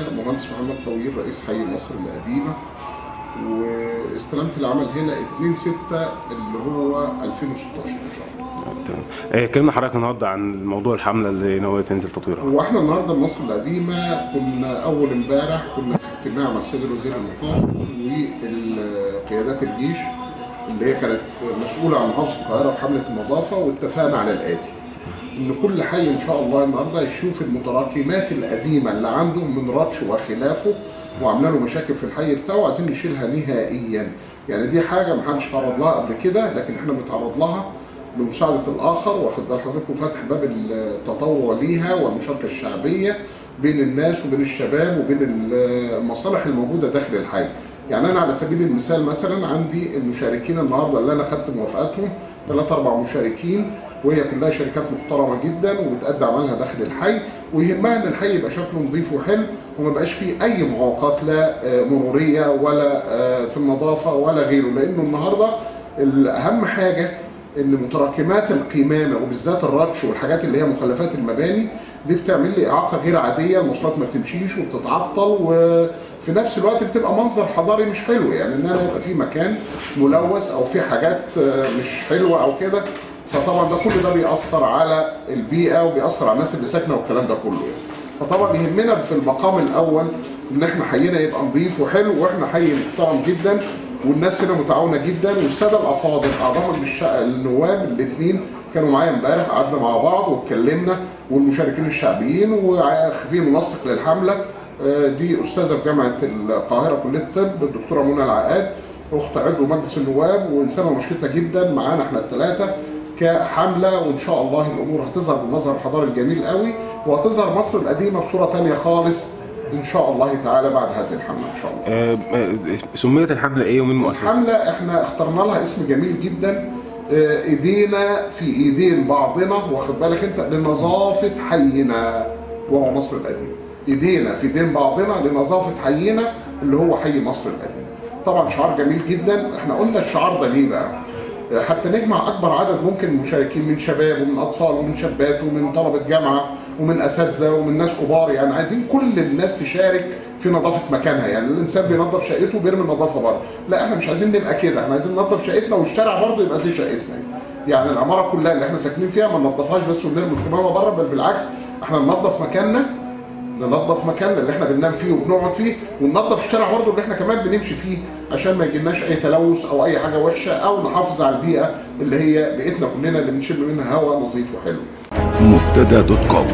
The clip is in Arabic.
مهندس محمد طويل رئيس حي مصر القديمة واستلمت العمل هنا 2 6 اللي هو 2016 إن شاء الله. تمام آه، كلمة حضرتك النهارده عن موضوع الحملة اللي ناوية تنزل تطويرها هو إحنا النهارده مصر القديمة كنا أول امبارح كنا في اجتماع مع السيد الوزير المحافظ وقيادات الجيش اللي هي كانت مسؤولة عن محافظة القاهرة في حملة النظافة واتفقنا على الآتي. إن كل حي إن شاء الله النهارده يشوف المتراكمات القديمة اللي عنده من رطش وخلافه وعاملة له مشاكل في الحي بتاعه عايزين نشيلها نهائيا. يعني دي حاجة محدش تعرض لها قبل كده لكن إحنا بنتعرض لها بمساعدة الآخر واخد بال حضرتك وفتح باب التطوع ليها والمشاركة الشعبية بين الناس وبين الشباب وبين المصالح الموجودة داخل الحي. يعني أنا على سبيل المثال مثلا عندي المشاركين النهارده اللي أنا خدت موافقتهم ثلاث أربع مشاركين وهي كلها شركات محترمة جدا وبتأدي عملها داخل الحي ويهمها إن الحي يبقى شكله نظيف وحلو وما يبقاش فيه أي معوقات لا مرورية ولا في النظافة ولا غيره لأنه النهارده الأهم حاجة إن متراكمات القمامة وبالذات الرطش والحاجات اللي هي مخلفات المباني دي بتعمل لي إعاقة غير عادية المواصلات ما بتمشيش وبتتعطل وفي نفس الوقت بتبقى منظر حضاري مش حلو يعني إن أنا يبقى في مكان ملوث أو في حاجات مش حلوة أو كده فطبعا ده كل ده بيأثر على البيئة وبيأثر على الناس اللي ساكنة والكلام ده كله يعني. فطبعا يهمنا في المقام الأول إن إحنا حينا يبقى نظيف وحلو وإحنا حي محترم جدا والناس هنا متعاونة جدا والسادة الأفاضل اعضاء مجلس النواب الاثنين كانوا معايا امبارح قعدنا مع بعض واتكلمنا والمشاركين الشعبيين وفي منسق للحملة. دي أستاذة في جامعة القاهرة كلية الطب الدكتورة منى العقاد أخت عضو مجلس النواب وإنسانة نشيطه جدا معانا إحنا الثلاثه كحملة وإن شاء الله الأمور هتظهر بالمظهر الحضاري الجميل قوي وهتظهر مصر القديمة بصورة ثانية خالص. إن شاء الله تعالى بعد هذه الحملة إن شاء الله. آه، آه، سميت الحملة إيه ومين مؤسسها؟ الحملة إحنا اخترنا لها اسم جميل جدا آه، إيدينا في إيدين بعضنا واخد بالك أنت لنظافة حينا وهو مصر القديم. إيدينا في إيدين بعضنا لنظافة حينا اللي هو حي مصر القديم. طبعا شعار جميل جدا إحنا قلنا الشعار ده ليه بقى؟ حتى نجمع أكبر عدد ممكن من المشاركين من شباب ومن أطفال ومن شابات ومن طلبة جامعة ومن أساتذة ومن ناس كبار يعني عايزين كل الناس تشارك في نظافة مكانها. يعني الإنسان بينظف شقته وبيرمي النظافة بره. لا إحنا مش عايزين نبقى كده. إحنا عايزين ننظف شقتنا والشارع برضه يبقى زي شقتنا. يعني العمارة كلها اللي إحنا ساكنين فيها ما ننظفهاش بس ونرمي القمامه بره بل بالعكس إحنا ننظف مكاننا ننظف مكاننا اللي إحنا بننام فيه وبنقعد فيه وننظف الشارع برضه اللي إحنا كمان بنمشي فيه عشان ما يجيلناش أي تلوث أو أي حاجة وحشة أو نحافظ على البيئة اللي هي بيئتنا كلنا اللي بنشم منها هواء نظيف وحلو. مبتدأ دوت كوم.